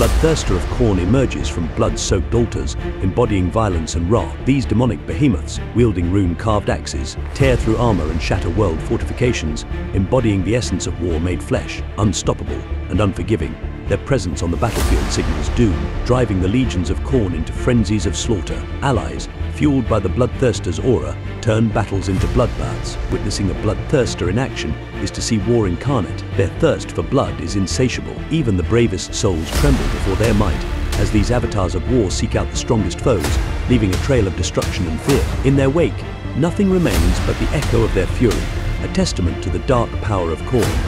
bloodthirster of Khorne emerges from blood-soaked altars, embodying violence and wrath. These demonic behemoths, wielding rune-carved axes, tear through armor and shatter world fortifications, embodying the essence of war made flesh, unstoppable and unforgiving. Their presence on the battlefield signals doom, driving the legions of Khorne into frenzies of slaughter. Allies, fueled by the Bloodthirster's aura, turn battles into bloodbaths. Witnessing a Bloodthirster in action is to see war incarnate. Their thirst for blood is insatiable. Even the bravest souls tremble before their might, as these avatars of war seek out the strongest foes, leaving a trail of destruction and fear. In their wake, nothing remains but the echo of their fury, a testament to the dark power of Khorne.